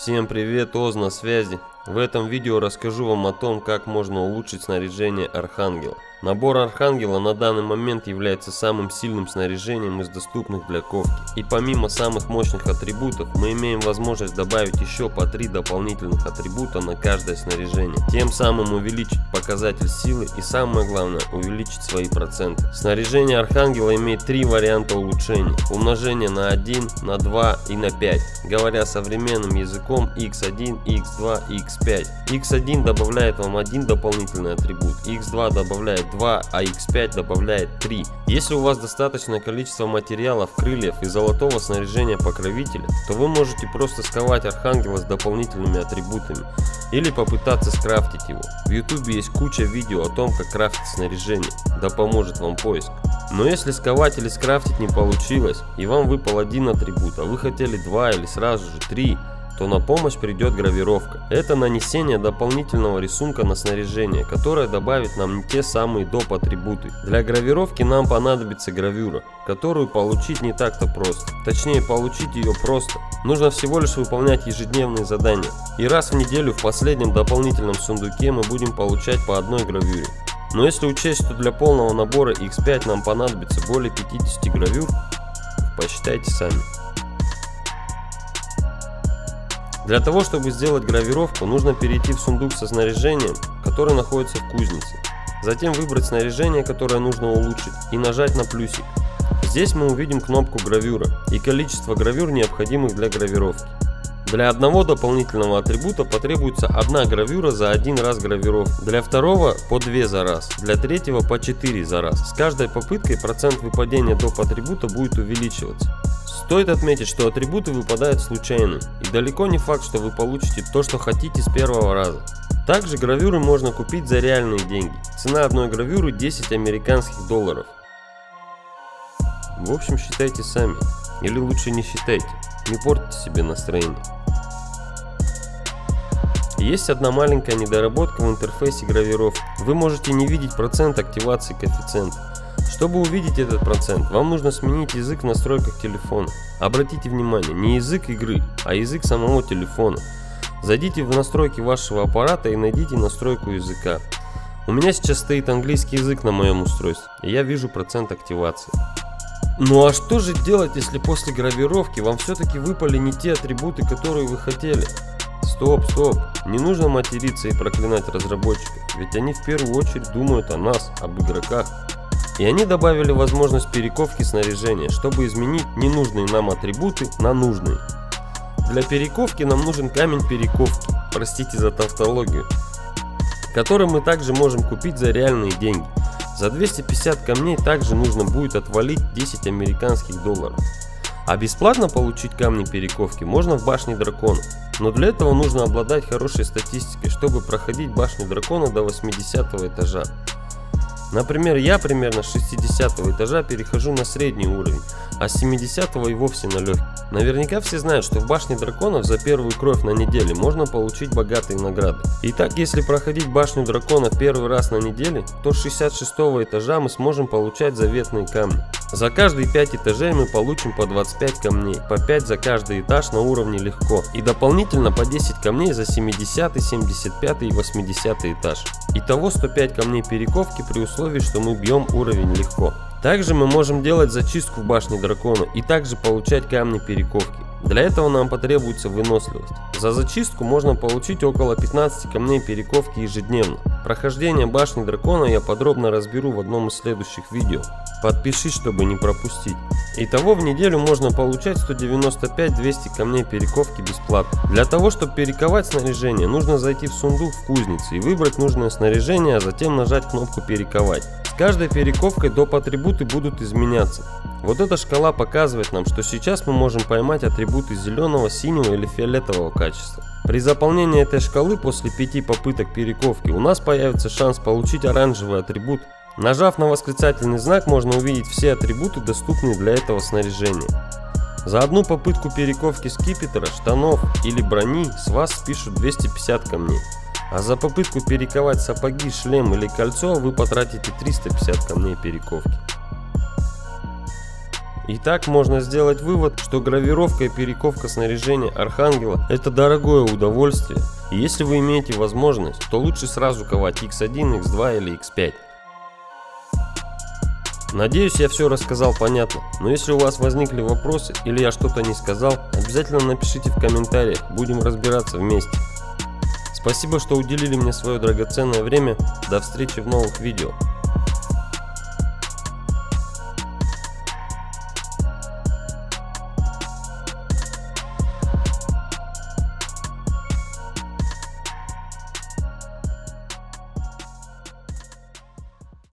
Всем привет, Оз на связи. В этом видео расскажу вам о том, как можно улучшить снаряжение Архангела. Набор Архангела на данный момент является самым сильным снаряжением из доступных для ковки. И помимо самых мощных атрибутов, мы имеем возможность добавить еще по 3 дополнительных атрибута на каждое снаряжение. Тем самым увеличить показатель силы и самое главное, увеличить свои проценты. Снаряжение Архангела имеет три варианта улучшения. Умножение на 1, на 2 и на 5. Говоря современным языком, x1, x2, x5. x1 добавляет вам один дополнительный атрибут, x2 добавляет 2, а x5 добавляет 3. Если у вас достаточное количество материалов, крыльев и золотого снаряжения покровителя, то вы можете просто сковать архангела с дополнительными атрибутами или попытаться скрафтить его. В ютубе есть куча видео о том, как крафтить снаряжение, да поможет вам поиск. Но если сковать или скрафтить не получилось, и вам выпал один атрибут, а вы хотели два или сразу же три, то на помощь придет гравировка. Это нанесение дополнительного рисунка на снаряжение, которое добавит нам не те самые доп. атрибуты. Для гравировки нам понадобится гравюра, которую получить не так-то просто. Точнее, получить ее просто. Нужно всего лишь выполнять ежедневные задания. И раз в неделю в последнем дополнительном сундуке мы будем получать по одной гравюре. Но если учесть, что для полного набора X5 нам понадобится более 50 гравюр, посчитайте сами. Для того, чтобы сделать гравировку, нужно перейти в сундук со снаряжением, который находится в кузнице. Затем выбрать снаряжение, которое нужно улучшить, и нажать на плюсик. Здесь мы увидим кнопку гравюра и количество гравюр, необходимых для гравировки. Для одного дополнительного атрибута потребуется одна гравюра за один раз гравировки, для второго по 2 за раз, для третьего по 4 за раз. С каждой попыткой процент выпадения доп. атрибута будет увеличиваться. Стоит отметить, что атрибуты выпадают случайно, и далеко не факт, что вы получите то, что хотите с первого раза. Также гравюры можно купить за реальные деньги. Цена одной гравюры 10 американских долларов. В общем, считайте сами. Или лучше не считайте. Не портите себе настроение. Есть одна маленькая недоработка в интерфейсе гравировки. Вы можете не видеть процент активации коэффициента. Чтобы увидеть этот процент, вам нужно сменить язык в настройках телефона. Обратите внимание, не язык игры, а язык самого телефона. Зайдите в настройки вашего аппарата и найдите настройку языка. У меня сейчас стоит английский язык на моем устройстве, и я вижу процент активации. Ну а что же делать, если после гравировки вам все-таки выпали не те атрибуты, которые вы хотели? Стоп, стоп, не нужно материться и проклинать разработчиков, ведь они в первую очередь думают о нас, об игроках. И они добавили возможность перековки снаряжения, чтобы изменить ненужные нам атрибуты на нужные. Для перековки нам нужен камень перековки, простите за тавтологию, который мы также можем купить за реальные деньги. За 250 камней также нужно будет отвалить 10 американских долларов. А бесплатно получить камни перековки можно в башне дракона. Но для этого нужно обладать хорошей статистикой, чтобы проходить башню дракона до 80 этажа. Например, я примерно с 60 этажа перехожу на средний уровень, а с 70 и вовсе на легкий. Наверняка все знают, что в башне драконов за первую кровь на неделе можно получить богатые награды. Итак, если проходить башню дракона первый раз на неделе, то с 66 этажа мы сможем получать заветные камни. За каждые 5 этажей мы получим по 25 камней, по 5 за каждый этаж на уровне легко и дополнительно по 10 камней за 70, 75 и 80 этаж. Итого 105 камней перековки при условии, что мы бьем уровень легко. Также мы можем делать зачистку в башне дракона и также получать камни перековки. Для этого нам потребуется выносливость. За зачистку можно получить около 15 камней перековки ежедневно. Прохождение башни дракона я подробно разберу в одном из следующих видео. Подпишись, чтобы не пропустить. Итого в неделю можно получать 195-200 камней перековки бесплатно. Для того, чтобы перековать снаряжение, нужно зайти в сундук в кузнице и выбрать нужное снаряжение, а затем нажать кнопку перековать. С каждой перековкой доп. атрибуты будут изменяться. Вот эта шкала показывает нам, что сейчас мы можем поймать атрибуты зеленого, синего или фиолетового качества. При заполнении этой шкалы после пяти попыток перековки у нас появится шанс получить оранжевый атрибут. Нажав на восклицательный знак можно увидеть все атрибуты, доступные для этого снаряжения. За одну попытку перековки скипетра, штанов или брони с вас спишут 250 камней. А за попытку перековать сапоги, шлем или кольцо вы потратите 350 камней перековки. Итак, можно сделать вывод, что гравировка и перековка снаряжения Архангела – это дорогое удовольствие, и если вы имеете возможность, то лучше сразу ковать X1, X2 или X5. Надеюсь, я все рассказал понятно, но если у вас возникли вопросы или я что-то не сказал, обязательно напишите в комментариях, будем разбираться вместе. Спасибо, что уделили мне свое драгоценное время, до встречи в новых видео.